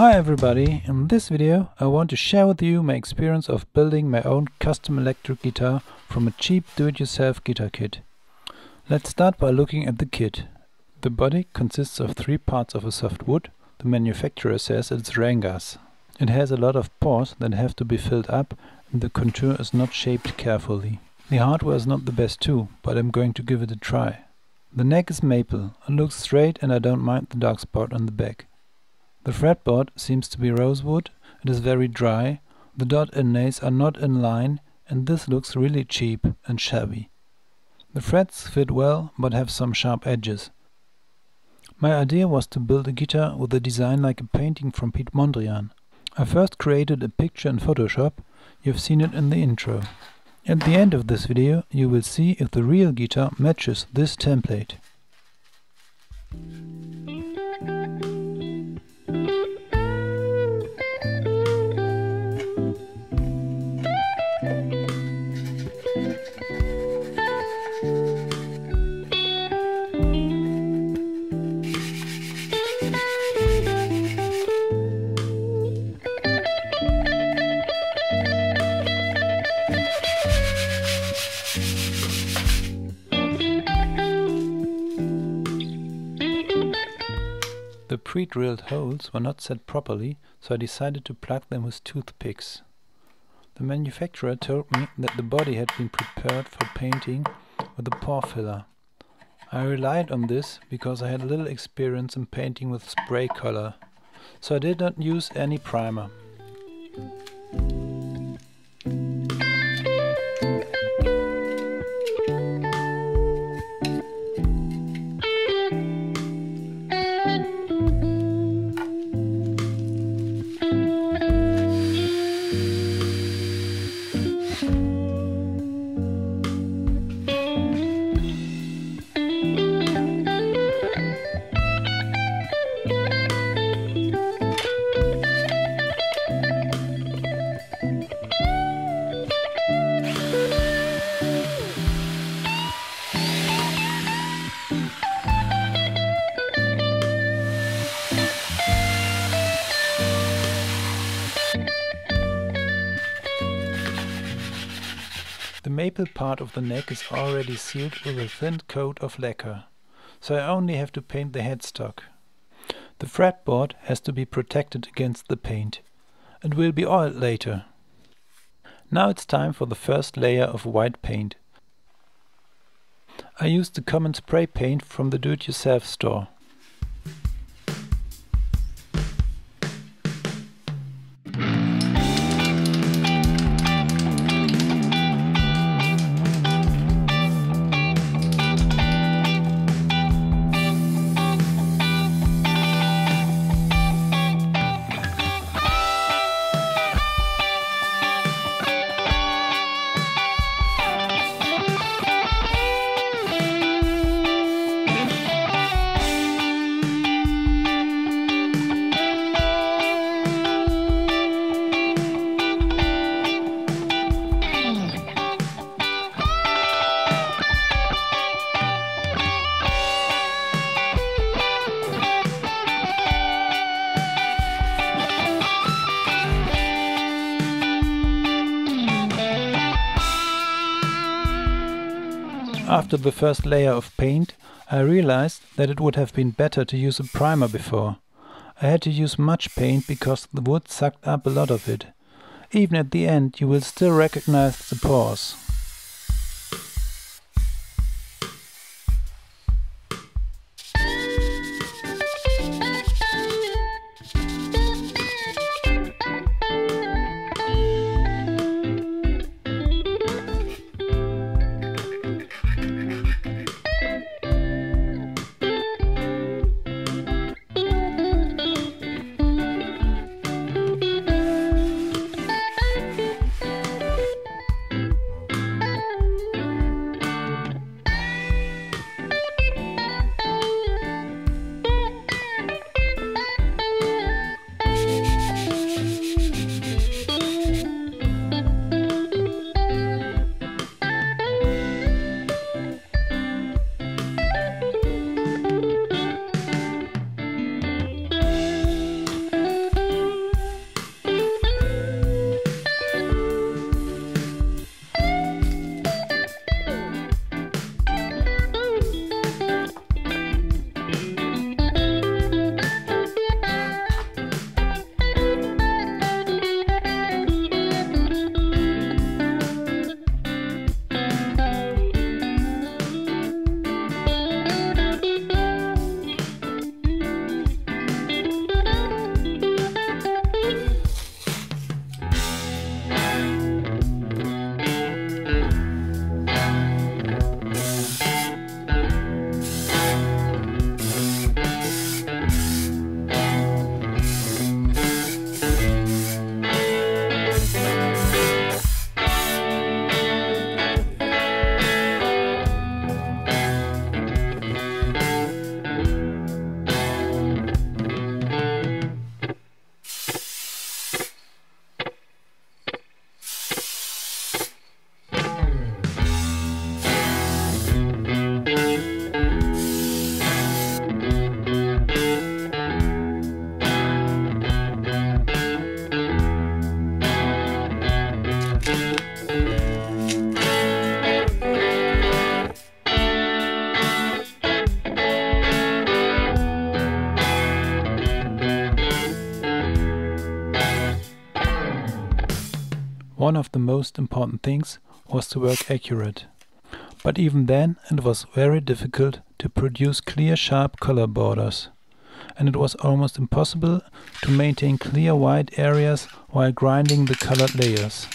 Hi everybody, in this video I want to share with you my experience of building my own custom electric guitar from a cheap do-it-yourself guitar kit. Let's start by looking at the kit. The body consists of three parts of a soft wood. The manufacturer says it's Rangas. It has a lot of pores that have to be filled up and the contour is not shaped carefully. The hardware is not the best too, but I'm going to give it a try. The neck is maple, it looks straight and I don't mind the dark spot on the back. The fretboard seems to be rosewood, it is very dry, the dot inlays are not in line and this looks really cheap and shabby. The frets fit well but have some sharp edges. My idea was to build a guitar with a design like a painting from Piet Mondrian. I first created a picture in Photoshop, you've seen it in the intro. At the end of this video you will see if the real guitar matches this template. Pre-drilled holes were not set properly, so I decided to plug them with toothpicks. The manufacturer told me that the body had been prepared for painting with a pore filler. I relied on this because I had little experience in painting with spray color, so I did not use any primer. Maple part of the neck is already sealed with a thin coat of lacquer, so I only have to paint the headstock. The fretboard has to be protected against the paint. and will be oiled later. Now it's time for the first layer of white paint. I used the common spray paint from the do-it-yourself store. After the first layer of paint, I realized that it would have been better to use a primer before. I had to use much paint because the wood sucked up a lot of it. Even at the end you will still recognize the pores. One of the most important things was to work accurate. But even then it was very difficult to produce clear sharp color borders. And it was almost impossible to maintain clear white areas while grinding the colored layers.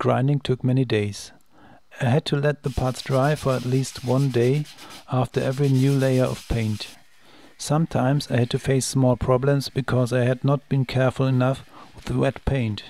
Grinding took many days. I had to let the parts dry for at least one day after every new layer of paint. Sometimes I had to face small problems because I had not been careful enough with the wet paint.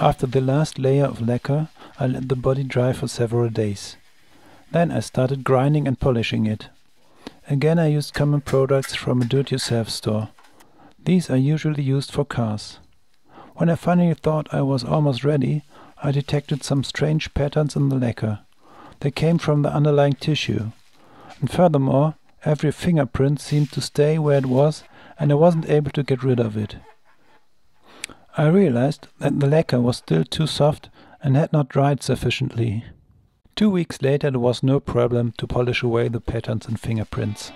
After the last layer of lacquer, I let the body dry for several days. Then I started grinding and polishing it. Again I used common products from a do-it-yourself store. These are usually used for cars. When I finally thought I was almost ready, I detected some strange patterns in the lacquer. They came from the underlying tissue. And furthermore, every fingerprint seemed to stay where it was and I wasn't able to get rid of it. I realized that the lacquer was still too soft and had not dried sufficiently. Two weeks later there was no problem to polish away the patterns and fingerprints.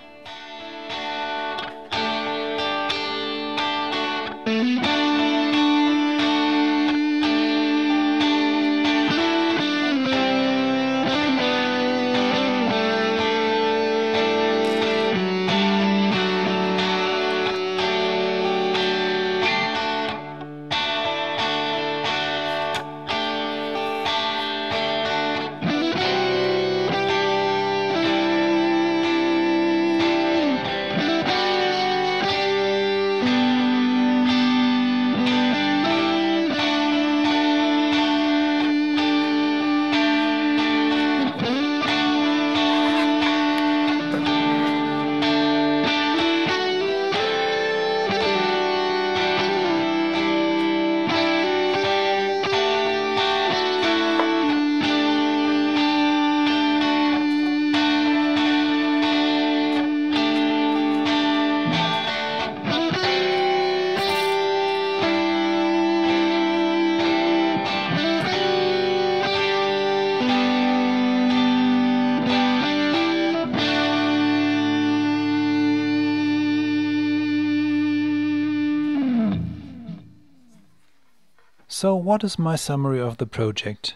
So what is my summary of the project?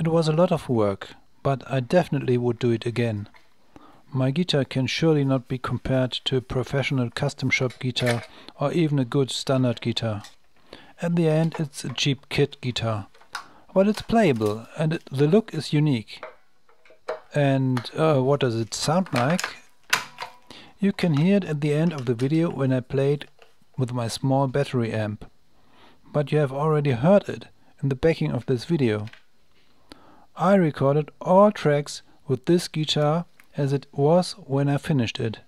It was a lot of work, but I definitely would do it again. My guitar can surely not be compared to a professional custom shop guitar or even a good standard guitar. At the end it's a cheap kit guitar. But it's playable and it, the look is unique. And uh, what does it sound like? You can hear it at the end of the video when I played with my small battery amp but you have already heard it in the backing of this video. I recorded all tracks with this guitar as it was when I finished it.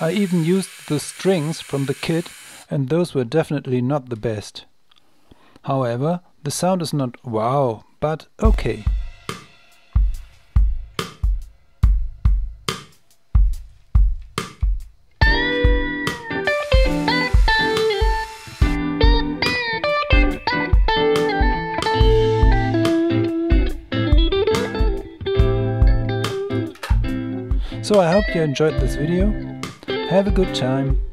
I even used the strings from the kit and those were definitely not the best. However, The sound is not wow, but okay. So I hope you enjoyed this video. Have a good time.